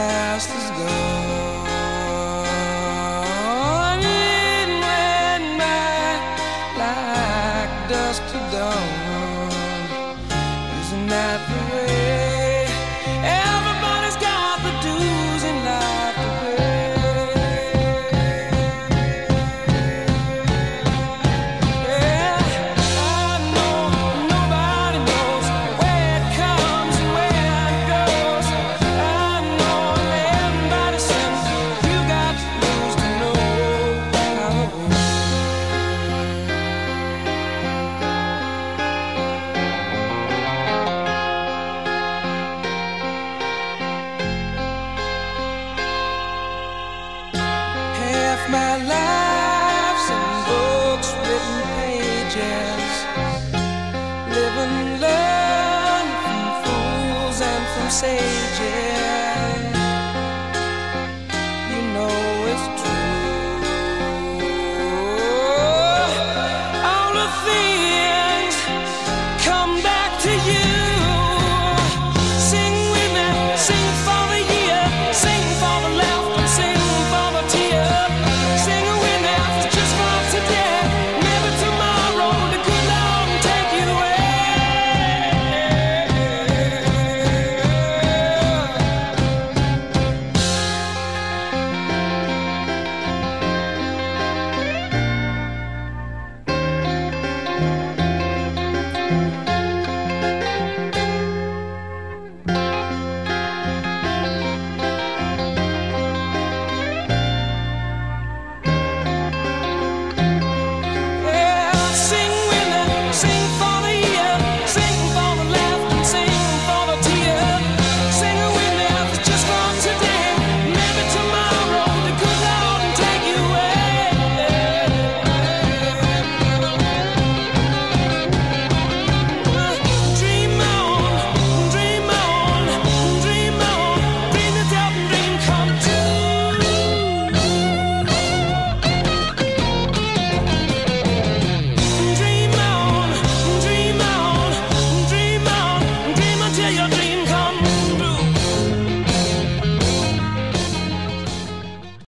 past is gone. It went back like dust to dawn. my life's books written pages, from fools and from sages.